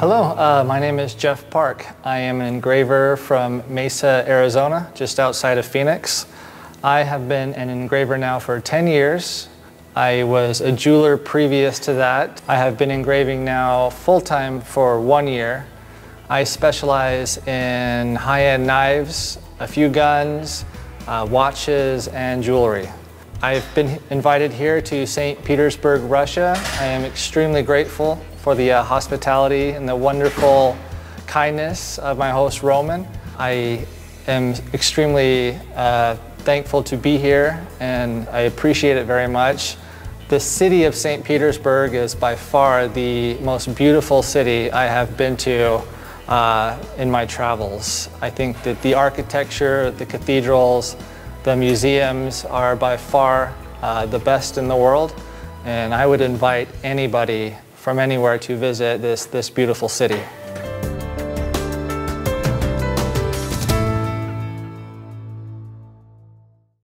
Hello, uh, my name is Jeff Parke. I am an engraver from Mesa, Arizona, just outside of Phoenix. I have been an engraver now for 10 years. I was a jeweler previous to that. I have been engraving now full-time for one year. I specialize in high-end knives, a few guns, uh, watches, and jewelry. I've been invited here to St. Petersburg, Russia. I am extremely grateful for the uh, hospitality and the wonderful kindness of my host, Roman. I am extremely uh, thankful to be here and I appreciate it very much. The city of St. Petersburg is by far the most beautiful city I have been to uh, in my travels. I think that the architecture, the cathedrals, the museums are by far uh, the best in the world and I would invite anybody from anywhere to visit this, this beautiful city.